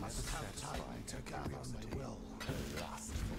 must have time to gather my will. lust